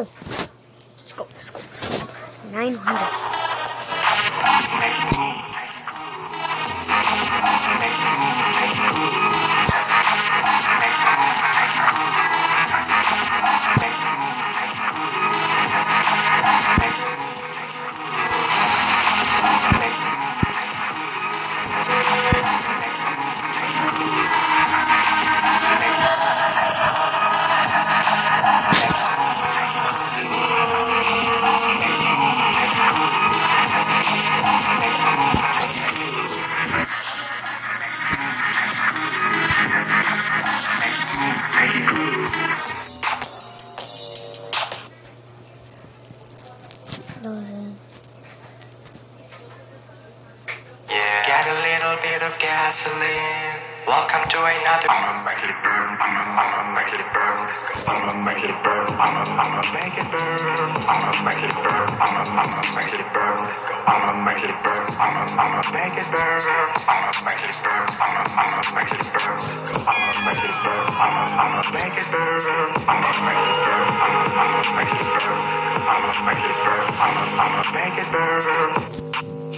Let's go, let's go. Nein, 100. Those Yeah. Get a little bit of gasoline. Welcome to another. I'ma make it burn. I'ma, I'ma make it burn. Let's go. I'ma make it burn. I'ma, I'ma make it burn. I'ma make it burn. I'ma, I'ma make it burn. Let's go. I'ma make it burn. I'ma, I'ma make it burn. I'ma make it burn. I'ma, I'ma make it burn. Let's go. I'ma make it burn. I'ma, I'ma make it burn. I'ma make it burn. I'ma, I'ma make it burn. I'ma Make it burn.